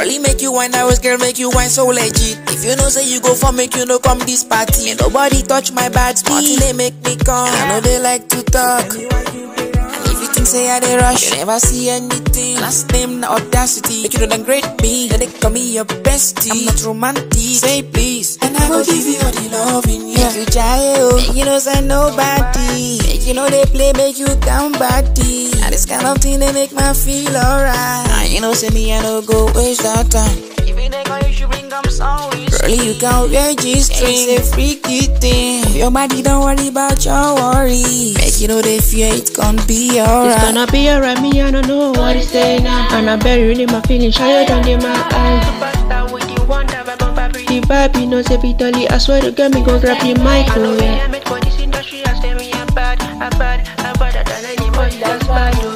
Early make you wine, I was girl, make you wine so legit. If you know say you go for make you know come this party. Ain't nobody touch my bad beat. They make me come. I know they like to talk say I dey rush, you never see anything. Last name na audacity. Make you know them great me. Then they call me your bestie. I'm not romantic. Say please, and I go give you all the loving. Yeah. Make you try oh. Make you know say nobody. Make you know they play, make you down body. And this kind of thing they make me feel alright. You know say me I no go waste that time. If you think you should bring them some Girl, you can wear G-string. It's a freaky thing. Your body don't worry about your worry. Make you know they fear it can be alright It's gonna be alright, me, I don't know what to say now. And I bury in my feelings, higher than in my eyes. The vibe, you know, say vitally. I swear to God, me go grab the microwave. Whoa,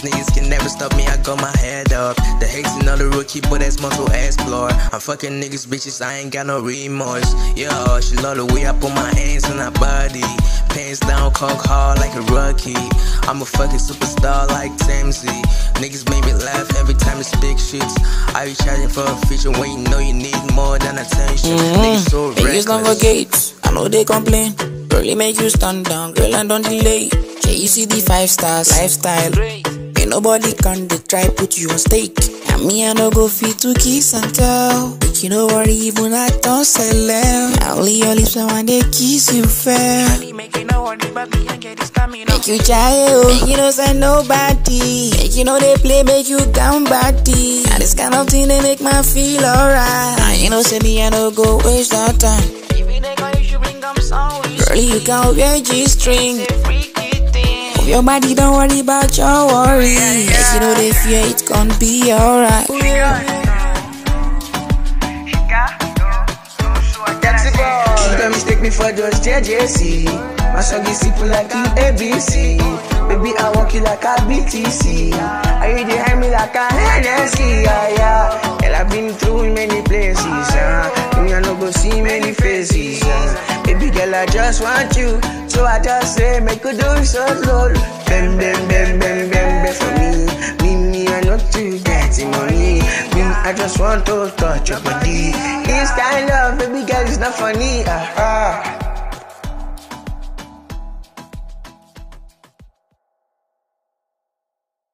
these niggas can never stop me, I got my head up. The hate's another rookie, but that's more to explore. I'm fucking niggas, bitches, I ain't got no remorse. Yo, she love the way I put my hands on her body. Pants down, coke hard like a rookie. I'm a fucking superstar like Tamsy. Niggas make me laugh every time it's speak shit. I be charging for a feature when you know you need more than attention. Niggas mm-hmm. so Make you stand for gates, I know they complain. Girl, it make you stand down, girl, and don't delay. You the five stars lifestyle. Ain't nobody can they try put you on stake. And me, I no go fit to kiss and tell. Make you no worry, even I don't sell them. Only your lips when they kiss you fair. Make you oh. Make you know say nobody. Make you know they play, make you down body. And this kind of thing they make me feel alright. And you know say me, I no go waste that time. Girl, you can wear G-string. Move your body, don't worry about your worry. Make you know they fear it's gonna be alright. She don't mistake me for just JJC. My song is simple like the ABC. Baby, I walk you like a BTC. I read you hear me like a Hennessy. Yeah, yeah. Girl, I've been through many places. Uh. Me, I no go see many faces. Uh. Baby girl, I just want you. So I just say, make you do so slow. Bam, bam, bam, bam, bam, bam for me. Me, me, I not too dirty money. Me, I just want to touch your body. This kind of baby girl is not funny. Uh, uh.